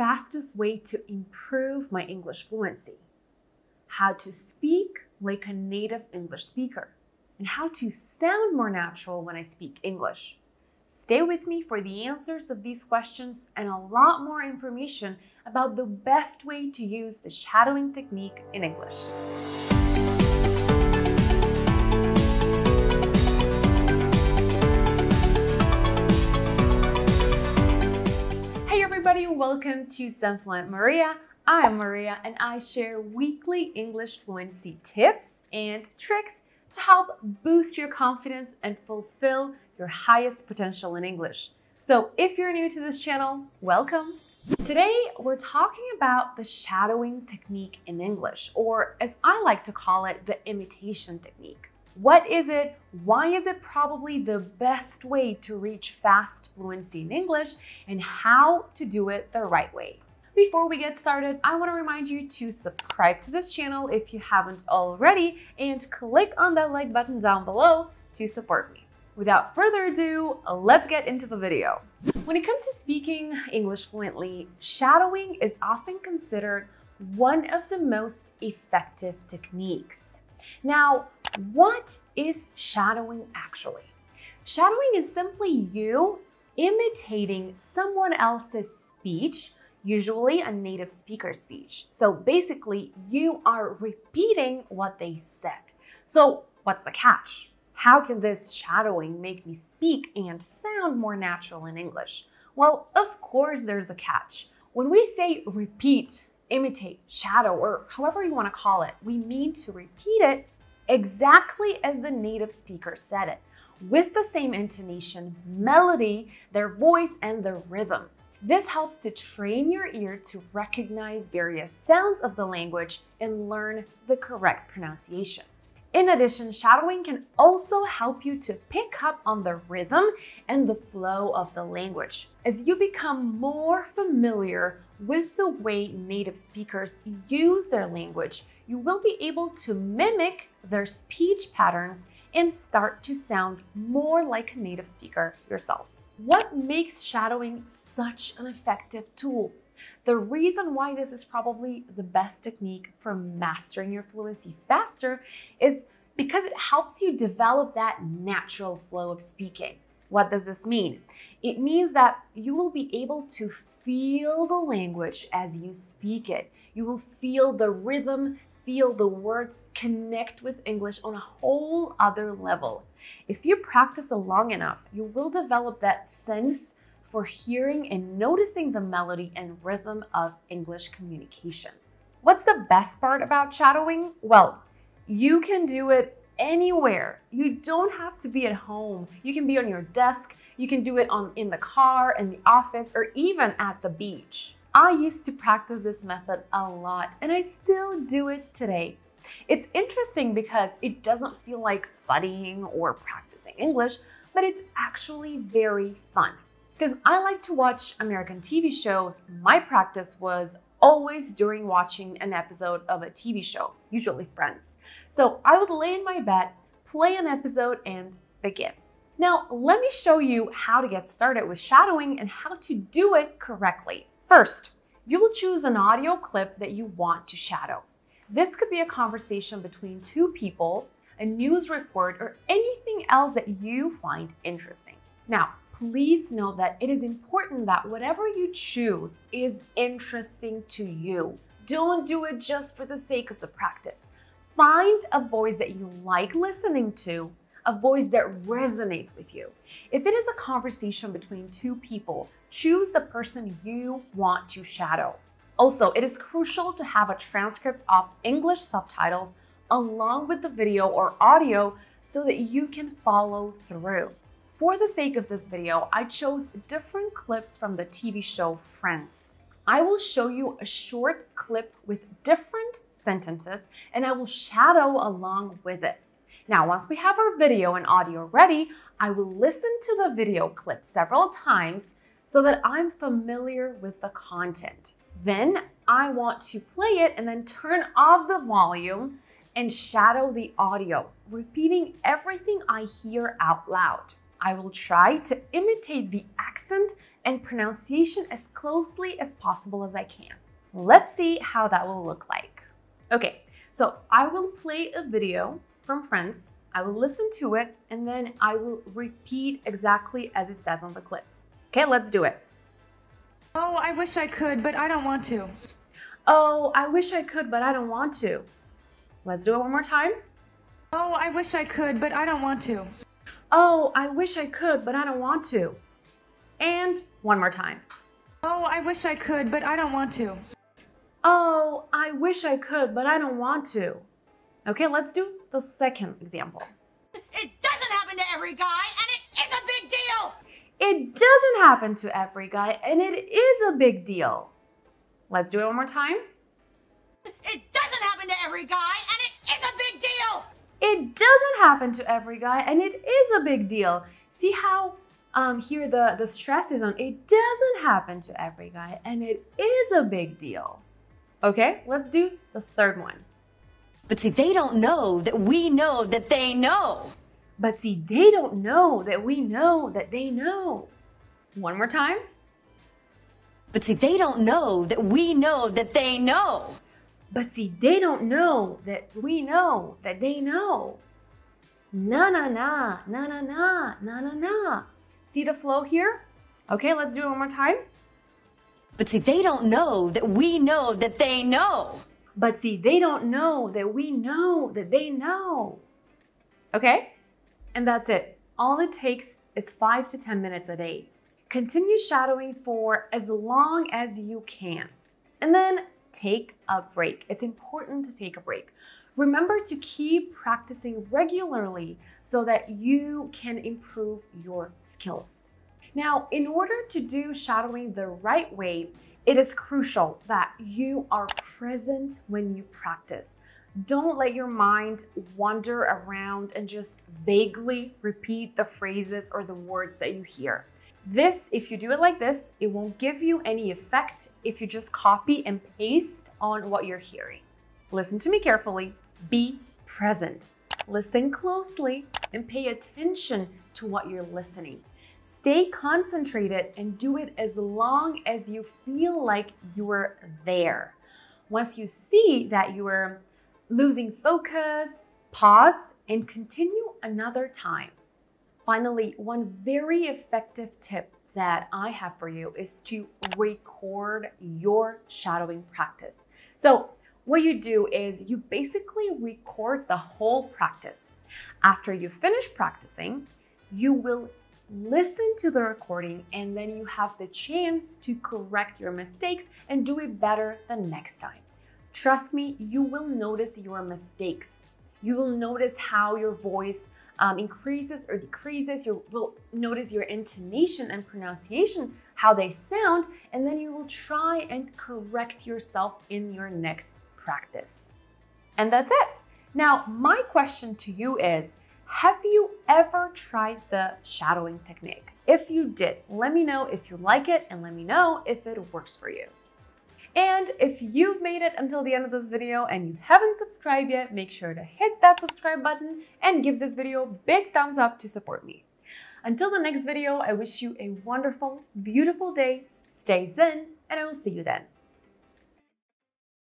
fastest way to improve my English fluency, how to speak like a native English speaker, and how to sound more natural when I speak English. Stay with me for the answers of these questions and a lot more information about the best way to use the shadowing technique in English. Everybody, welcome to Zenfluent Maria. I'm Maria and I share weekly English fluency tips and tricks to help boost your confidence and fulfill your highest potential in English. So if you're new to this channel, welcome. Today, we're talking about the shadowing technique in English, or as I like to call it, the imitation technique. What is it? Why is it probably the best way to reach fast fluency in English? And how to do it the right way? Before we get started, I want to remind you to subscribe to this channel if you haven't already and click on that like button down below to support me. Without further ado, let's get into the video. When it comes to speaking English fluently, shadowing is often considered one of the most effective techniques. Now, what is shadowing actually? Shadowing is simply you imitating someone else's speech, usually a native speaker speech. So basically, you are repeating what they said. So, what's the catch? How can this shadowing make me speak and sound more natural in English? Well, of course, there's a catch. When we say repeat, imitate, shadow, or however you want to call it, we mean to repeat it exactly as the native speaker said it, with the same intonation, melody, their voice, and the rhythm. This helps to train your ear to recognize various sounds of the language and learn the correct pronunciation. In addition, shadowing can also help you to pick up on the rhythm and the flow of the language. As you become more familiar with the way native speakers use their language, you will be able to mimic their speech patterns and start to sound more like a native speaker yourself. What makes shadowing such an effective tool? The reason why this is probably the best technique for mastering your fluency faster is because it helps you develop that natural flow of speaking. What does this mean? It means that you will be able to feel the language as you speak it. You will feel the rhythm, feel the words connect with English on a whole other level. If you practice long enough, you will develop that sense for hearing and noticing the melody and rhythm of English communication. What's the best part about shadowing? Well, you can do it anywhere. You don't have to be at home. You can be on your desk, you can do it on in the car, in the office, or even at the beach. I used to practice this method a lot and I still do it today. It's interesting because it doesn't feel like studying or practicing English, but it's actually very fun. Because I like to watch American TV shows, my practice was always during watching an episode of a TV show, usually Friends. So I would lay in my bed, play an episode, and begin. Now, let me show you how to get started with shadowing and how to do it correctly. First, you will choose an audio clip that you want to shadow. This could be a conversation between two people, a news report, or anything else that you find interesting. Now, please know that it is important that whatever you choose is interesting to you. Don't do it just for the sake of the practice. Find a voice that you like listening to, a voice that resonates with you. If it is a conversation between two people, choose the person you want to shadow. Also, it is crucial to have a transcript of English subtitles along with the video or audio so that you can follow through. For the sake of this video, I chose different clips from the TV show Friends. I will show you a short clip with different sentences and I will shadow along with it. Now, once we have our video and audio ready, I will listen to the video clip several times so that I'm familiar with the content. Then I want to play it and then turn off the volume and shadow the audio, repeating everything I hear out loud. I will try to imitate the accent and pronunciation as closely as possible as I can. Let's see how that will look like. Okay, so I will play a video from Friends, I will listen to it, and then I will repeat exactly as it says on the clip. Okay, let's do it. Oh, I wish I could, but I don't want to. Oh, I wish I could, but I don't want to. Let's do it one more time. Oh, I wish I could, but I don't want to. Oh, I wish I could, but I don't want to. And one more time. Oh, I wish I could, but I don't want to. Oh, I wish I could, but I don't want to. Okay, let's do the second example. It doesn't happen to every guy, and it is a big deal! It doesn't happen to every guy, and it is a big deal. Let's do it one more time. It doesn't happen to every guy, and it is a big deal! It doesn't happen to every guy, and it is a big deal. See how um, here the, the stress is on it doesn't happen to every guy, and it is a big deal. Okay, let's do the third one. But see, they don't know that we know that they know. But see, they don't know that we know that they know. One more time. But see, they don't know that we know that they know. But see, they don't know that we know that they know. Na na na, na na na, na na na. See the flow here? Okay, let's do it one more time. But see, they don't know that we know that they know. But see, they don't know that we know that they know. Okay? And that's it. All it takes is five to 10 minutes a day. Continue shadowing for as long as you can. And then take a break. It's important to take a break. Remember to keep practicing regularly so that you can improve your skills. Now, in order to do shadowing the right way, it is crucial that you are present when you practice. Don't let your mind wander around and just vaguely repeat the phrases or the words that you hear. This, if you do it like this, it won't give you any effect if you just copy and paste on what you're hearing. Listen to me carefully, be present, listen closely, and pay attention to what you're listening. Stay concentrated and do it as long as you feel like you're there. Once you see that you are losing focus, pause and continue another time. Finally, one very effective tip that I have for you is to record your shadowing practice. So, what you do is you basically record the whole practice. After you finish practicing, you will listen to the recording and then you have the chance to correct your mistakes and do it better the next time. Trust me, you will notice your mistakes. You will notice how your voice um, increases or decreases. You will notice your intonation and pronunciation, how they sound, and then you will try and correct yourself in your next practice. And that's it. Now, my question to you is Have you ever tried the shadowing technique? If you did, let me know if you like it and let me know if it works for you. And if you've made it until the end of this video and you haven't subscribed yet, make sure to hit that subscribe button and give this video a big thumbs up to support me. Until the next video, I wish you a wonderful, beautiful day. Stay zen, and I will see you then.